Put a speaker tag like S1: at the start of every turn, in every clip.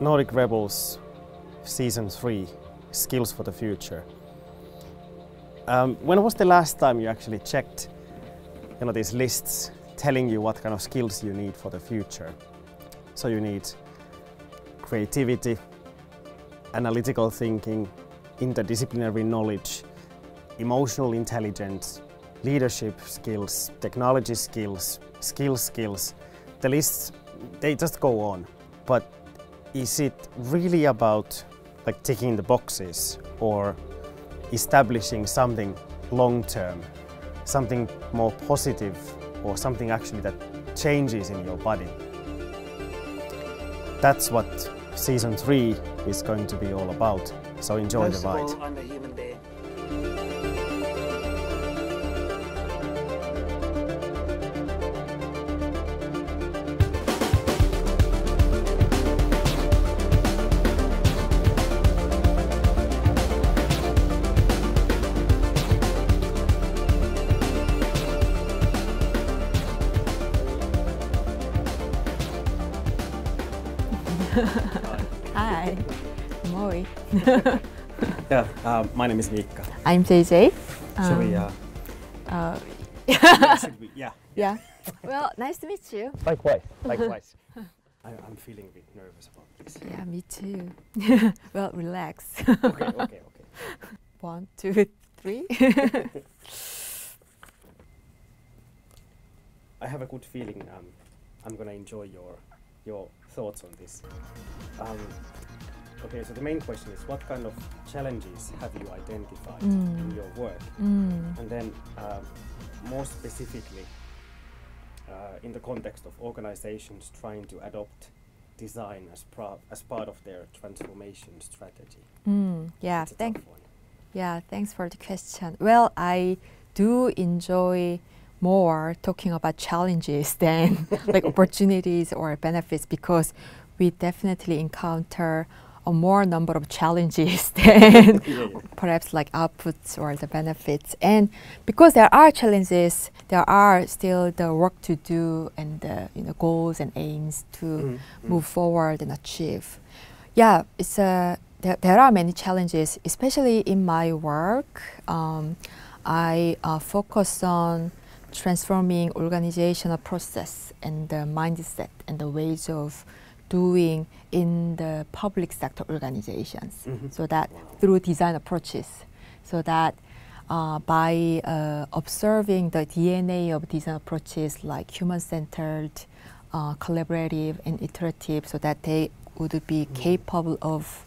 S1: Nordic Rebels Season 3 Skills for the Future. Um, when was the last time you actually checked you know, these lists telling you what kind of skills you need for the future? So you need creativity, analytical thinking, interdisciplinary knowledge, emotional intelligence, leadership skills, technology skills, skill skills. The lists, they just go on. But is it really about like ticking the boxes or establishing something long term, something more positive or something actually that changes in your body? That's what season three is going to be all about. So enjoy
S2: Most
S1: the ride. Yeah, uh, my name is Miikka.
S3: I'm JJ.
S1: So we, uh,
S3: uh,
S1: yeah, we? Yeah.
S3: yeah. Well, nice to meet you.
S1: Likewise. Likewise. I, I'm feeling a bit nervous about this.
S3: Yeah, me too. well, relax.
S1: Okay, okay, okay.
S3: One, two, three.
S1: I have a good feeling um, I'm gonna enjoy your your thoughts on this. Um, okay, so the main question is what kind of challenges have you identified in
S3: Mm.
S1: your work?
S3: mm.
S1: And then um, more specifically, uh, in the context of organizations trying to adopt design as, pro- as part of their transformation strategy.
S3: Mm. Yeah, thank, yeah, thanks for the question. Well, I do enjoy more talking about challenges than like opportunities or benefits because we definitely encounter a more number of challenges than
S1: Yeah,
S3: perhaps like outputs or the benefits. And because there are challenges, there are still the work to do and the you know goals and aims to
S1: Mm, mm.
S3: move forward and achieve. Yeah, it's a there, there are many challenges, especially in my work. Um, I uh, focus on transforming organizational process and the mindset and the ways of doing in the public sector organizations
S1: Mhm.
S3: so that through design approaches so that uh, by uh, observing the DNA of design approaches like human-centered, uh, collaborative, and iterative, so that they would be
S1: Mhm.
S3: capable of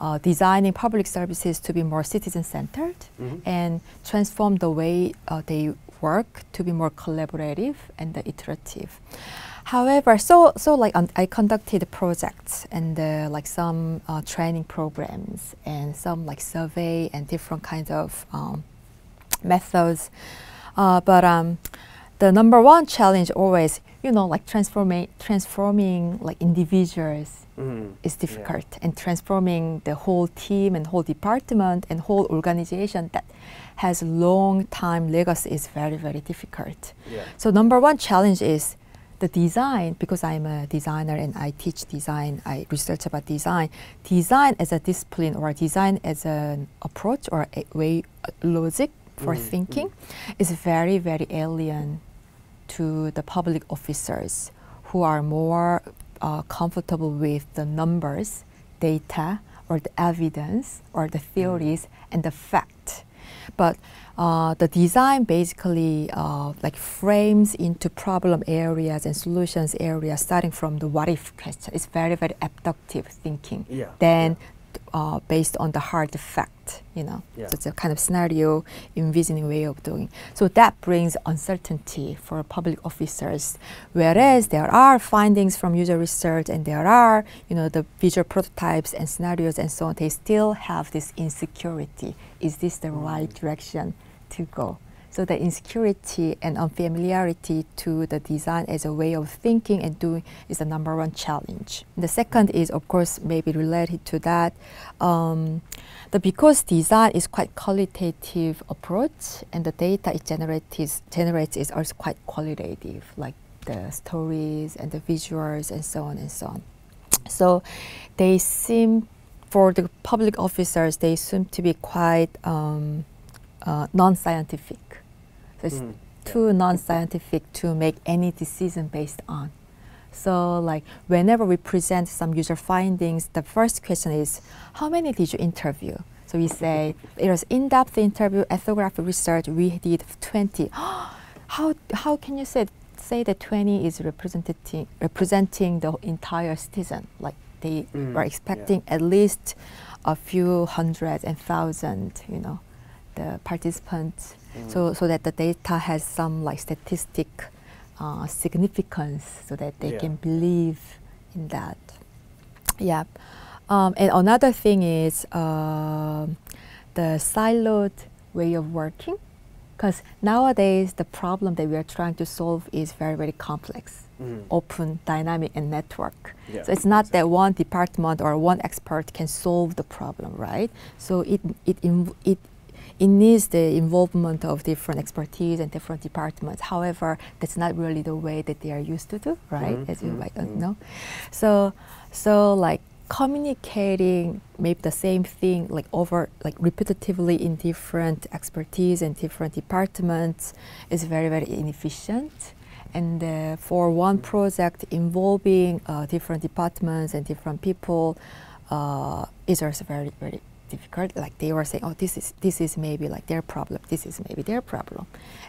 S3: uh, designing public services to be more citizen-centered
S1: Mhm.
S3: and transform the way uh, they work to be more collaborative and iterative. However, so so like um, I conducted projects and uh, like some uh, training programs and some like survey and different kinds of um, methods. Uh, but um, the number one challenge always, you know, like transforming transforming like individuals
S1: Mm.
S3: is
S1: Yeah.
S3: difficult and transforming the whole team and whole department and whole organization that has long time legacy is very very difficult
S1: Yeah.
S3: so number one challenge is the design because i'm a designer and i teach design i research about design. Design as a discipline or design as an approach or a way a logic for
S1: Mhm,
S3: thinking is very very alien to the public officers who are more uh, comfortable with the numbers, data, or the evidence, or the theories and the fact. But uh, the design basically uh, like frames into problem areas and solutions areas starting from the what if question. It's very very abductive thinking.
S1: Yeah.
S3: Then uh, based on the hard fact, you know.
S1: Yeah.
S3: So it's a kind of scenario envisioning way of doing. So that brings uncertainty for public officers. Whereas there are findings from user research and there are, you know, the visual prototypes and scenarios and so on, they still have this insecurity. Is this the right direction to go? So the insecurity and unfamiliarity to the design as a way of thinking and doing is the number one challenge. The second is, of course, maybe related to that. Um, the because design is quite qualitative approach, and the data it generates generates is also quite qualitative, like the stories and the visuals and so on and so on. So they seem, for the public officers, they seem to be quite um, uh, non-scientific. So it's
S1: Mm,
S3: too non-scientific to make any decision based on. So like whenever we present some user findings, the first question is, how many did you interview? So we say it was in-depth interview, ethnographic research. We did 20. how how can you say say that 20 is representing representing the entire citizen? Like they
S1: Mm,
S3: were
S1: yeah.
S3: expecting at least a few hundreds and hundred and thousand, you know, the participants.
S1: Mm.
S3: So so that the data has some like statistic uh, significance, so that they
S1: Yeah.
S3: can believe in that. Yeah. Um, and another thing is um the siloed way of working, because nowadays the problem that we are trying to solve is very very complex,
S1: Mm.
S3: open, dynamic, and network.
S1: Yeah,
S3: So it's not that one department or one expert can solve the problem, right? So it it inv- it it needs the involvement of different expertise and different departments. However, that's not really the way that they are used to do, right?
S1: Mhm,
S3: As you might uh,
S1: mhm.
S3: know. So so like communicating maybe the same thing like over like repetitively in different expertise and different departments is very very inefficient and uh, for one project involving uh, different departments and different people uh, is also very very difficult like they were saying oh this is this is maybe like their problem this is maybe their problem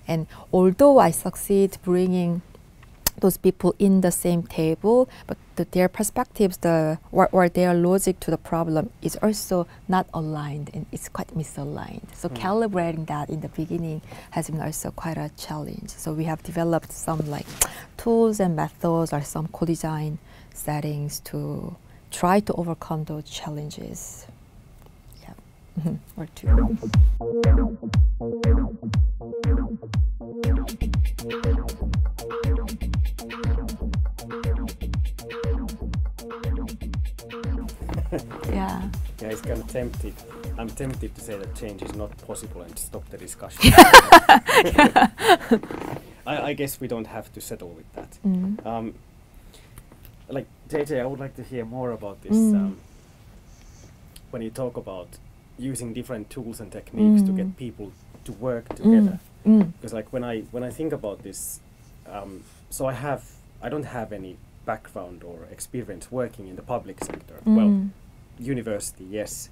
S3: and although i succeed bringing those people in the same table, but the, their perspectives, the or, or their logic to the problem is also not aligned and it's quite misaligned. So
S1: Mm.
S3: calibrating that in the beginning has been also quite a challenge. So we have developed some like tools and methods or some co-design settings to try to overcome those challenges. Yeah, Mhm. or two. yeah.
S1: Yeah, it's kind of tempted. I'm tempted to say that change is not possible and stop the discussion. I, I guess we don't have to settle with that.
S3: Mm.
S1: Um, like JJ, I would like to hear more about this.
S3: Mm.
S1: Um, when you talk about using different tools and techniques to
S3: Mm.
S1: get people to work together,
S3: Mm.
S1: because like when I when I think about this, um, so I have I don't have any background or experience working in the public sector. Well,
S3: Mm.
S1: university, yes,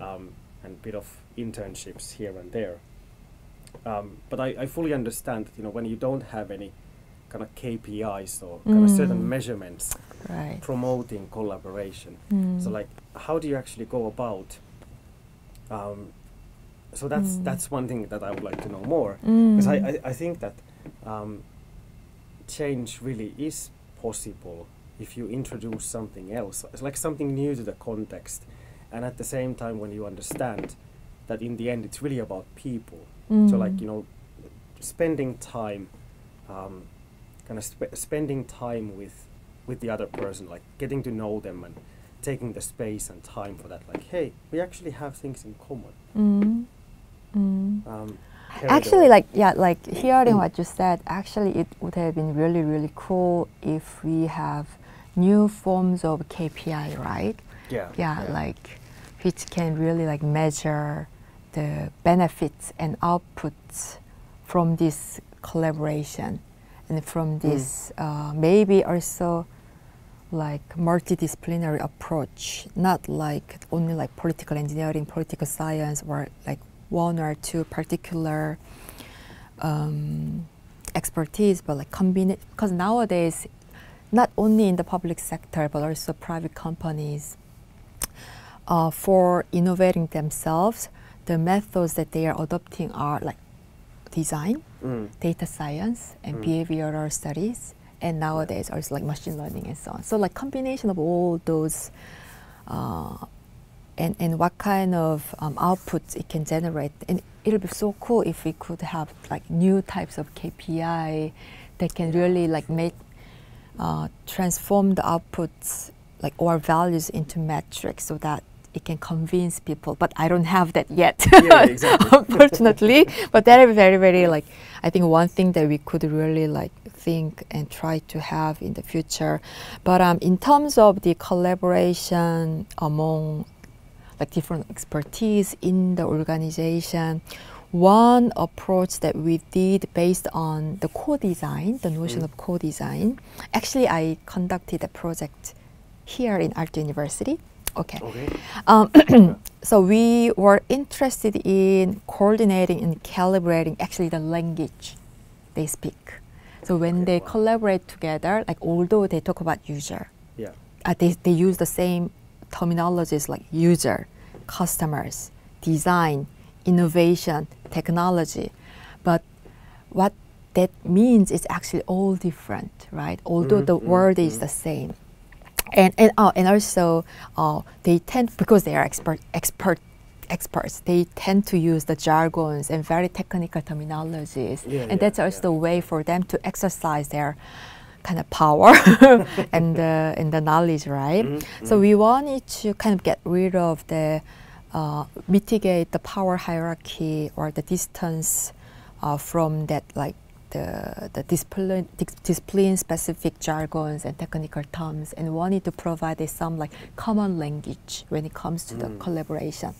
S1: um, and a bit of internships here and there. Um, but I, I fully understand that you know when you don't have any kind of KPIs or kind of certain
S3: Mm.
S1: measurements
S3: Right.
S1: promoting collaboration. So
S3: Mm.
S1: like, how do you actually go about? Um, so that's
S3: Mm.
S1: that's one thing that I would like to know more because I,
S3: Mm.
S1: I, I think that um, change really is possible if you introduce something else it's like something new to the context and at the same time when you understand that in the end it's really about people so like
S3: Mm.
S1: you know spending time um, kind of sp- spending time with with the other person like getting to know them and taking the space and time for that like hey we actually have things in common
S3: Mm. Mm.
S1: um,
S3: Actually, like yeah, like hearing what you said, actually, it would have been really, really cool if we have new forms of KPI, right?
S1: yeah
S3: Yeah, like which can really like measure the benefits and outputs from this collaboration, and from this uh, maybe also like multidisciplinary approach, not like only like political engineering, political science, or like one or two particular um, expertise, but like combine because nowadays, not only in the public sector but also private companies, uh, for innovating themselves, the methods that they are adopting are like design,
S1: Mm.
S3: data science, and
S1: Mm.
S3: behavioral studies, and nowadays also like machine learning and so on. So like combination of all those, uh, and and what kind of um, outputs it can generate, and it'll be so cool if we could have like new types of KPI that can really like make uh, transform the outputs like or values into metrics so that it can convince people. But I don't have that yet,
S1: Yeah, exactly.
S3: unfortunately. but that is very, very like I think one thing that we could really like think and try to have in the future. But um, in terms of the collaboration among like different expertise in the organization. One approach that we did based on the co-design, the notion
S1: Mm.
S3: of co-design. Actually, I conducted a project here in Aalto University. Okay.
S1: Okay.
S3: Um, so we were interested in coordinating and calibrating actually the language they speak. So when
S1: Okay,
S3: they
S1: wow.
S3: collaborate together, like although they talk about user,
S1: Yeah.
S3: uh, they, they use the same terminologies like user, customers, design, innovation, technology. But what that means is actually all different, right? Although
S1: Mhm,
S3: the
S1: mhm,
S3: word is
S1: mhm.
S3: the same. And, and, oh, and also, uh, they tend, because they are expert, expert, experts, they tend to use the jargons and very technical terminologies.
S1: Yeah,
S3: and
S1: yeah,
S3: that's also
S1: yeah.
S3: the way for them to exercise their kind of power and the and the knowledge, right?
S1: Mhm,
S3: So
S1: mhm.
S3: we wanted to kind of get rid of the uh, mitigate the power hierarchy or the distance uh, from that like the the discipline, discipline specific jargons and technical terms and wanted to provide some like common language when it comes to the
S1: Mm.
S3: collaboration.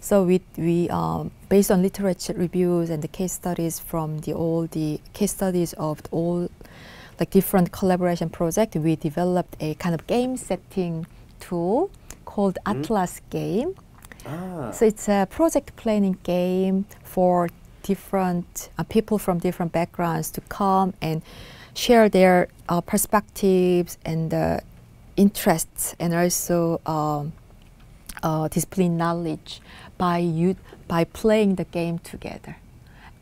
S3: So we we um, based on literature reviews and the case studies from the all the case studies of all like different collaboration project, we developed a kind of game setting tool called
S1: Mm.
S3: Atlas Game.
S1: Ah.
S3: So it's a project planning game for different uh, people from different backgrounds to come and share their uh, perspectives and uh, interests and also um, uh, display knowledge by you by playing the game together.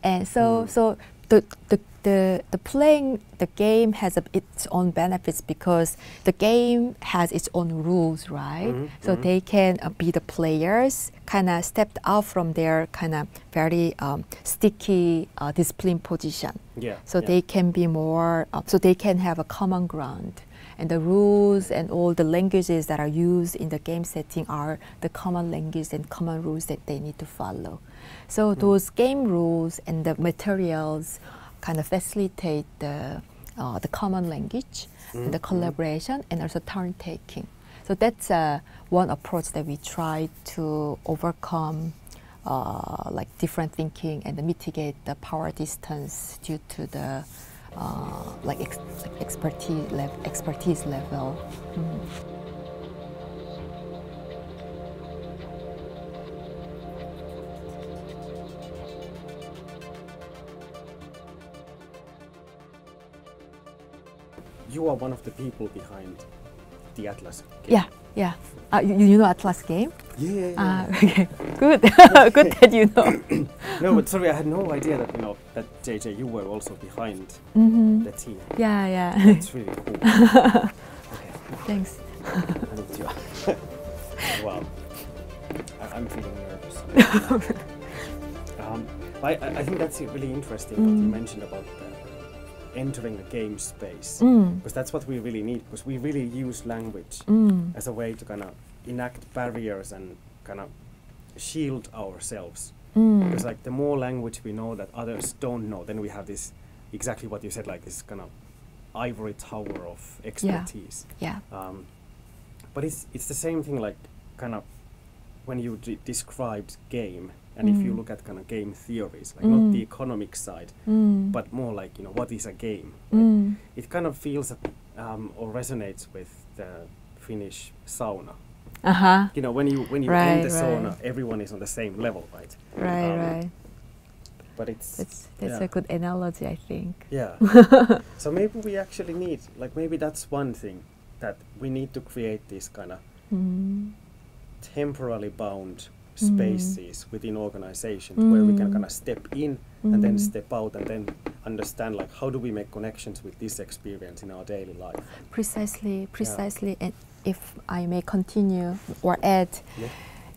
S3: And so
S1: Mm.
S3: so the, the the the playing the game has a, its own benefits because the game has its own rules, right?
S1: Mhm,
S3: So
S1: mhm.
S3: they can uh, be the players, kind of stepped out from their kind of very um, sticky uh, discipline position.
S1: yeah.
S3: So
S1: yeah.
S3: they can be more, uh, so they can have a common ground. And the rules and all the languages that are used in the game setting are the common language and common rules that they need to follow. So those game rules and the materials kind of facilitate the, uh, the common language, and the
S1: Mhm, mhm.
S3: collaboration, and also turn taking. So that's uh, one approach that we try to overcome uh, like different thinking and mitigate the power distance due to the uh, like, ex- expertise level. Expertise level. Mm.
S1: You are one of the people behind the Atlas. game.
S3: Yeah, yeah. Uh, you, you know Atlas game?
S1: Yeah, yeah, yeah.
S3: Ah, okay, good, good that you know.
S1: no, but sorry, I had no idea that you know that JJ, you were also behind
S3: hmm
S1: the team.
S3: Yeah, yeah.
S1: That's really cool. okay,
S3: Thanks.
S1: I need to. wow, I, I'm feeling nervous. um, I, I think that's really interesting what you
S3: Mm.
S1: mentioned about entering the game space
S3: Mm.
S1: because that's what we really need because we really use language
S3: Mm.
S1: as a way to kind of enact barriers and kind of shield ourselves
S3: Mm.
S1: because like the more language we know that others don't know then we have this exactly what you said like this kind of ivory tower of expertise
S3: Yeah.
S1: um, but it's it's the same thing like kind of when you d- described game and if you
S3: Mm.
S1: look at kind of game theories like not the
S3: Mm.
S1: economic side
S3: Mm.
S1: but more like you know what is a game like,
S3: Mm.
S1: it kind of feels um, or resonates with the Finnish sauna.
S3: Uh huh.
S1: You know, when you when you
S3: Right,
S1: in the sauna, everyone is on the same level, right?
S3: Right,
S1: Um,
S3: right.
S1: But it's
S3: That's that's
S1: yeah.
S3: a good analogy, I think.
S1: yeah. so maybe we actually need like maybe that's one thing that we need to create this kind of
S3: Mm.
S1: temporally bound
S3: Mm.
S1: spaces within organizations where we can
S3: Mm.
S1: kind of step in and then
S3: Mm.
S1: step out and then understand like how do we make connections with this experience in our daily life.
S3: Precisely, precisely. And if I may continue or add,
S1: Yeah.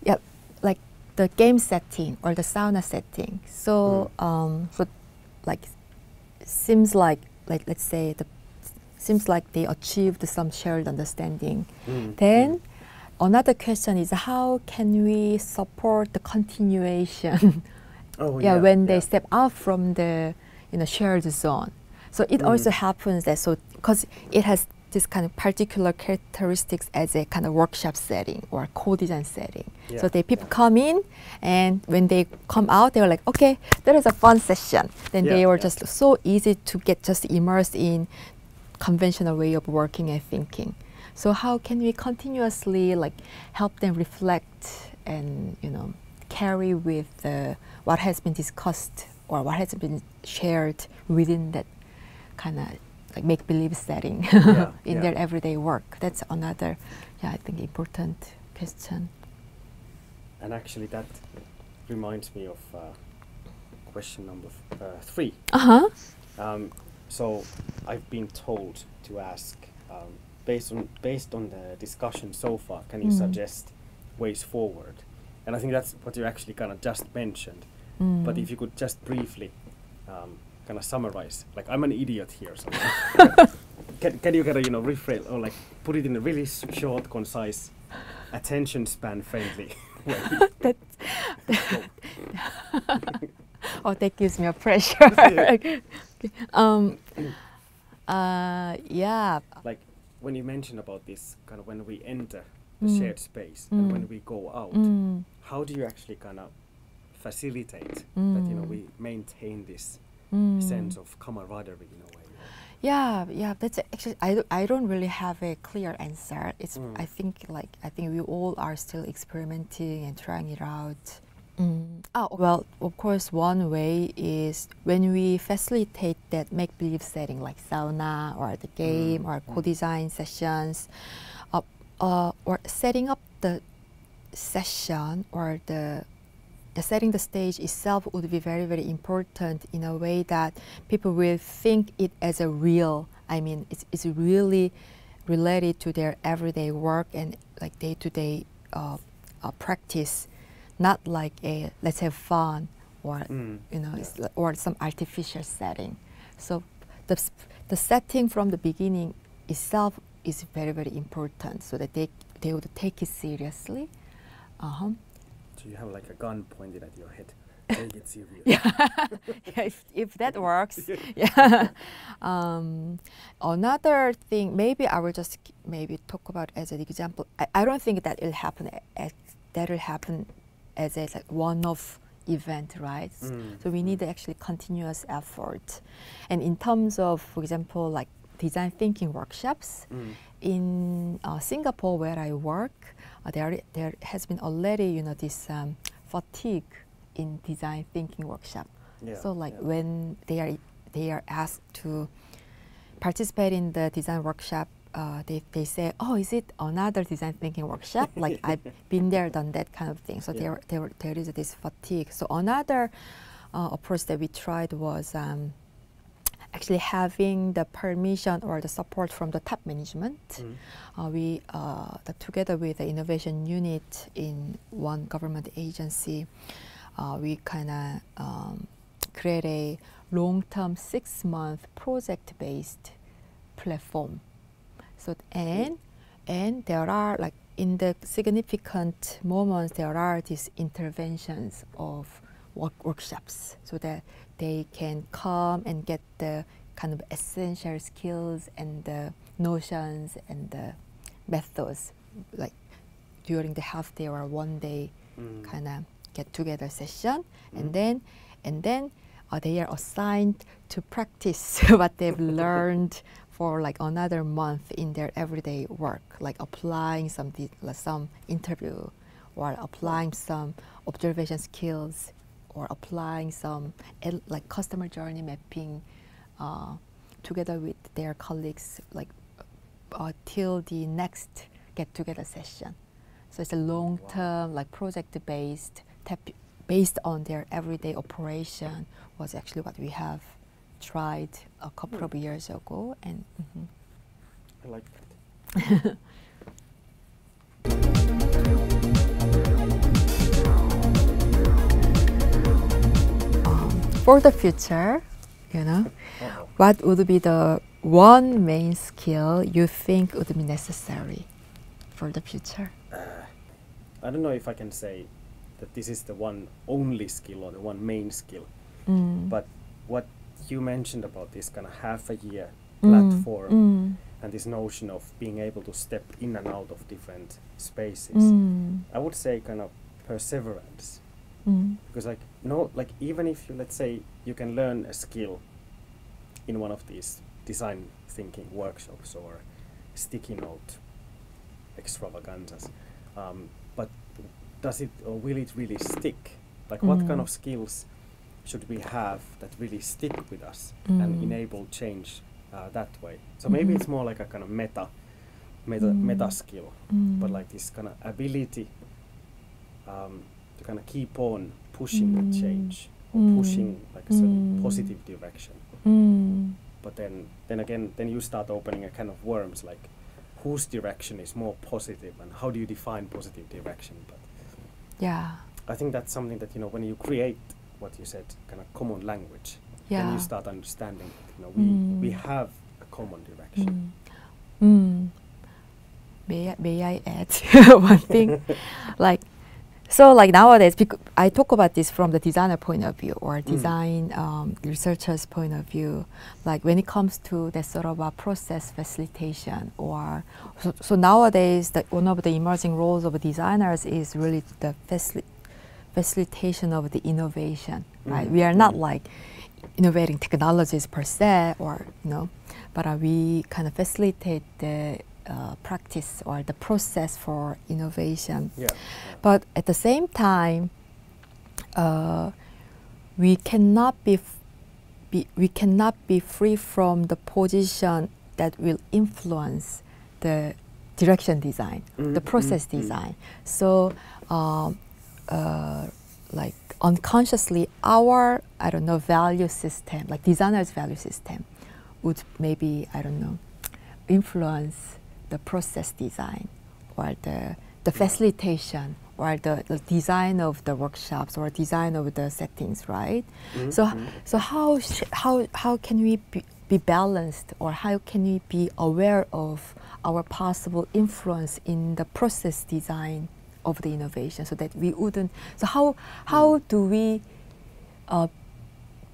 S3: yeah, like the game setting or the sauna setting. So, um, so like, seems like like let's say the seems like they achieved some shared understanding.
S1: Mm,
S3: Then
S1: mm.
S3: Another question is how can we support the continuation?
S1: Oh
S3: yeah, yeah, when they step out from the you know shared zone. So it
S1: Mm.
S3: also happens that so because it has this kind of particular characteristics as a kind of workshop setting or co-design setting.
S1: Yeah,
S3: So they people
S1: yeah.
S3: come in and when they come out, they were like, okay, that was a fun session. Then
S1: Yeah,
S3: they were
S1: yeah.
S3: just so easy to get just immersed in conventional way of working and thinking. So how can we continuously like help them reflect and you know carry with uh, what has been discussed or what has been shared within that kind of like make believe setting
S1: Yeah,
S3: in
S1: yeah.
S3: their everyday work. That's another, yeah, I think important question.
S1: And actually, that reminds me of uh, question number uh, three.
S3: Uh huh.
S1: Um, so I've been told to ask, um, based on based on the discussion so far, can you
S3: Mm.
S1: suggest ways forward? And I think that's what you actually kind of just mentioned. But
S3: Mm.
S1: if you could just briefly um, kind of summarize, like I'm an idiot here, so can, can you kind of you know rephrase or like put it in a really short, concise, attention span friendly way?
S3: that, oh, that gives me a pressure. Um, uh, yeah.
S1: like when you mention about this kind of when we enter the
S3: Mm.
S1: shared space and when
S3: Mm.
S1: we go out
S3: Mm,
S1: how do you actually kind of facilitate that you know
S3: Mm.
S1: we maintain this
S3: mm.
S1: sense of camaraderie in a way
S3: Yeah, yeah. That's actually I, don't- I don't really have a clear answer. It's
S1: Mm.
S3: I think like I think we all are still experimenting and trying it out. Oh, well, of course, one way is when we facilitate that make believe setting like sauna or the game
S1: Mm,
S3: or
S1: mm.
S3: co-design sessions, uh, uh, or setting up the session or the the setting the stage itself would be very very important in a way that people will think it as a real i mean it's, it's really related to their everyday work and like day-to-day uh, uh, practice not like a let's have fun or
S1: Mm,
S3: you know
S1: yeah.
S3: or some artificial setting so the, the setting from the beginning itself is very very important so that they they would take it seriously uh-huh.
S1: so you have like a gun pointed at your head take it serious
S3: yeah, if, if that works. yeah. Um, another thing, maybe I will just maybe talk about as an example. I, I don't think that will happen. At, that will happen as a like one-off event, right?
S1: Mm,
S3: So we need actually continuous effort. And in terms of, for example, like design thinking workshops,
S1: Mm,
S3: in uh, Singapore where I work, uh, there there has been already you know this um, fatigue in design thinking workshop.
S1: yeah,
S3: so like
S1: yeah.
S3: when they are they are asked to participate in the design workshop, uh, they they say, oh, is it another design thinking workshop? like I've been there, done that kind of thing. So
S1: Yeah.
S3: there there there is this fatigue. So another uh, approach that we tried was. Um, actually having the permission or the support from the top management
S1: Mm,
S3: uh, we uh, the, together with the innovation unit in one government agency, uh, we kind of um, create a long-term six-month project-based platform. So and and there are like in the significant moments there are these interventions of work workshops so that they can come and get the kind of essential skills and the notions and the methods like during the half day or one day
S1: mm,
S3: kind of get together session
S1: Mhm.
S3: and then and then uh, they are assigned to practice what they've learned for like another month in their everyday work like applying some like some interview or applying some observation skills or applying some el- like customer journey mapping uh, together with their colleagues like uh, till the next get together session. So it's a long term, like project based, tap- based on their everyday operation, was actually what we have tried a couple of years ago. And mhm.
S1: I like that
S3: for the future, you know,
S1: Uh-oh.
S3: what would be the one main skill you think would be necessary for the future?
S1: Uh, I don't know if I can say that this is the one only skill or the one main skill,
S3: Mm.
S1: but what you mentioned about this kind of half a year
S3: Mm,
S1: platform
S3: mm,
S1: and this notion of being able to step in and out of different spaces,
S3: mm,
S1: I would say kind of perseverance.
S3: mm,
S1: because like no like even if you let's say you can learn a skill in one of these design thinking workshops or sticky note extravaganzas um, but does it or will it really stick? Like what kind
S3: Mm.
S1: of skills should we have that really stick with us
S3: Mm.
S1: and enable change uh, that way so maybe
S3: Mhm.
S1: it's more like a kind of meta meta
S3: Mm.
S1: meta skill
S3: mm.
S1: but like this kind of ability um, to kind of keep on pushing the
S3: Mm.
S1: change or
S3: Mm.
S1: pushing like a certain
S3: Mm.
S1: positive direction
S3: Mm.
S1: but then then again then you start opening a kind of worms like whose direction is more positive and how do you define positive direction but
S3: Yeah.
S1: i think that's something that you know when you create what you said kind of common language then
S3: Yeah.
S1: you start understanding you know we we
S3: Mm.
S1: have a common direction
S3: Mm. Mm. May I, may I add one thing? like, so like nowadays, I talk about this from the designer point of view or design um, researcher's point of view. Like when it comes to that sort of a process facilitation, or so, so nowadays, the, one of the emerging roles of designers is really the facil- facilitation of the innovation. Right?
S1: Mm,
S3: We are not
S1: mm.
S3: like innovating technologies per se, or you know, but uh, we kind of facilitate the uh, practice or the process for innovation.
S1: yeah,
S3: But at the same time, uh, we cannot be, be we cannot be free from the position that will influence the direction design, the
S1: Mhm,
S3: process
S1: mhm, mhm.
S3: design. So, um, uh, like unconsciously, our I don't know value system, like designer's value system, would maybe I don't know influence the process design or the the facilitation or the, the design of the workshops or design of the settings, right?
S1: Mhm,
S3: So,
S1: mhm.
S3: so how sh- how how can we be, be balanced, or how can we be aware of our possible influence in the process design of the innovation, so that we wouldn't? So how how do we uh,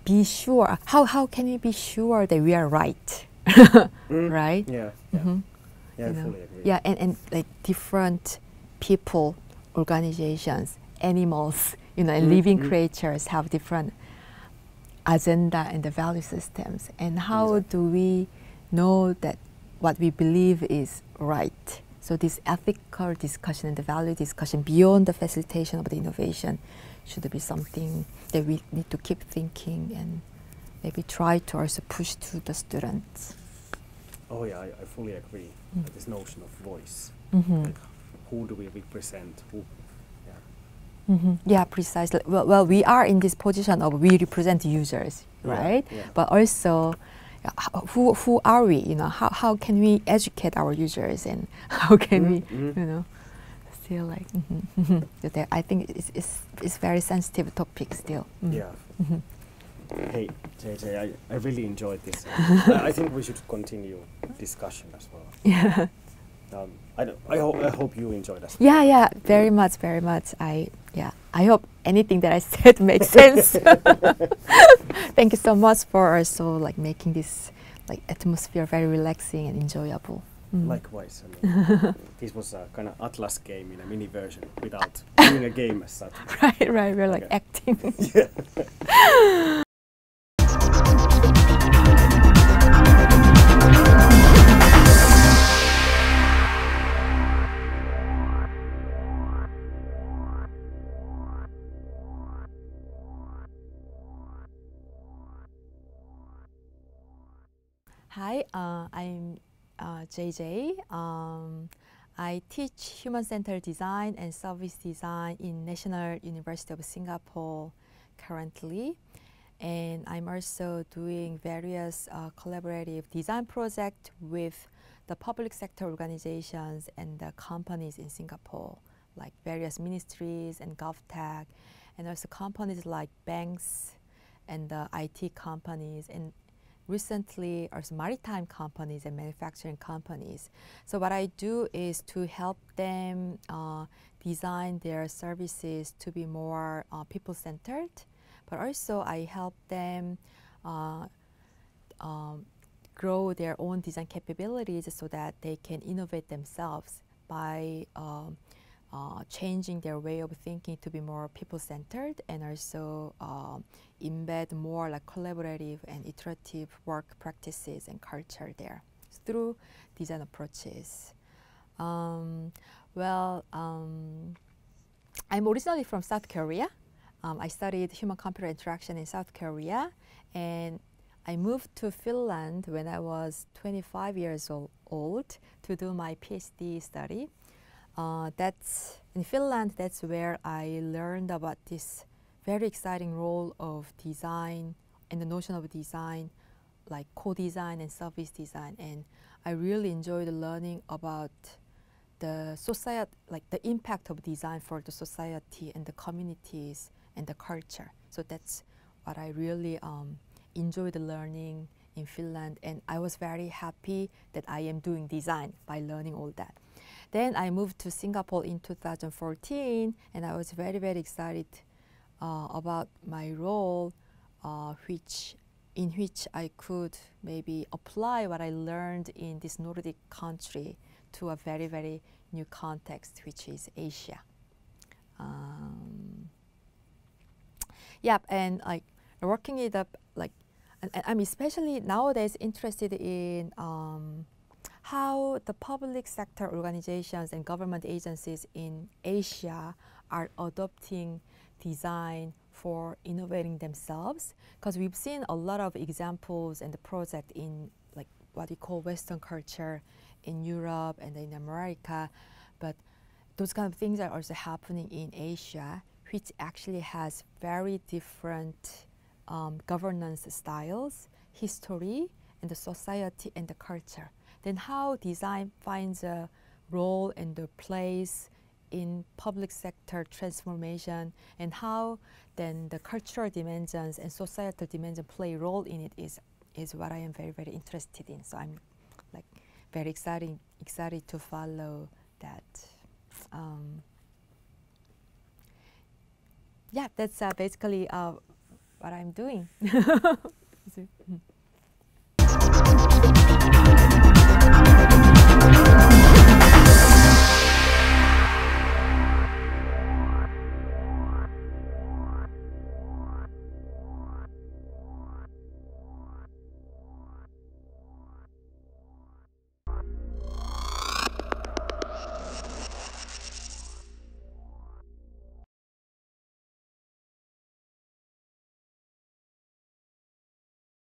S3: be sure? How how can we be sure that we are right,
S1: Mm,
S3: right?
S1: yeah yeah, yeah I
S3: you know.
S1: fully agree
S3: Yeah, and, and like different people, organizations, animals, you know, and
S1: Mhm,
S3: living
S1: mhm.
S3: creatures have different agenda and the value systems. And how
S1: Exactly.
S3: do we know that what we believe is right? So this ethical discussion and the value discussion beyond the facilitation of the innovation should be something that we need to keep thinking and maybe try to also push to the students.
S1: oh yeah I, I fully agree
S3: Mm.
S1: This notion of voice
S3: Mhm.
S1: like who do we represent who yeah
S3: hmm Yeah, precisely. Well, well, we are in this position of we represent users,
S1: Yeah,
S3: right?
S1: yeah.
S3: But also, who who are we? You know, how how can we educate our users, and how can
S1: Mhm,
S3: we,
S1: mhm.
S3: you know, still like, mhm, mhm. That I think it's, it's it's very sensitive topic still. Mm.
S1: yeah. Hey, JJ, I, I really enjoyed this. I, I think we should continue discussion as well.
S3: Yeah.
S1: Um, I, I, ho- I hope you enjoyed well.
S3: Yeah, yeah, very much, very much. I yeah, I hope anything that I said makes sense. Thank you so much for also like making this like atmosphere very relaxing and enjoyable. Mm.
S1: Likewise. I mean, this was a kind of Atlas game in a mini version without doing a game as such.
S3: right, right. We're like
S1: Okay.
S3: acting. Hi, uh, I'm uh, JJ. Um, I teach human-centered design and service design in National University of Singapore currently, and I'm also doing various uh, collaborative design projects with the public sector organizations and the companies in Singapore, like various ministries and GovTech, and also companies like banks and the IT companies and recently are maritime companies and manufacturing companies. So what I do is to help them uh, design their services to be more uh, people-centered, but also I help them uh, um, grow their own design capabilities so that they can innovate themselves by um, uh, changing their way of thinking to be more people-centered and also uh, embed more like collaborative and iterative work practices and culture there through design approaches. Um, well, um, I'm originally from South Korea. Um, I studied human-computer interaction in South Korea, and I moved to Finland when I was 25 years old to do my PhD study. Uh, that's in Finland. That's where I learned about this very exciting role of design and the notion of design, like co-design and service design. And I really enjoyed learning about the society, like the impact of design for the society and the communities and the culture. So that's what I really um, enjoyed learning in Finland, and I was very happy that I am doing design by learning all that. Then I moved to Singapore in 2014, and I was very, very excited uh, about my role, uh, which in which I could maybe apply what I learned in this Nordic country to a very, very new context, which is Asia. Um, and like working it up, like, and, and I'm especially nowadays interested in um, how the public sector organizations and government agencies in Asia are adopting design for innovating themselves. Because we've seen a lot of examples and the project in like what we call western culture in Europe and in America. But those kind of things are also happening in Asia which actually has very different um, governance styles history and the society and the culture then how design finds a role and a place in public sector transformation and how then the cultural dimensions and societal dimensions play a role in it is is what I am very very interested in. So I'm like very excited excited to follow that. Um, yeah, that's uh, basically uh, what I'm doing.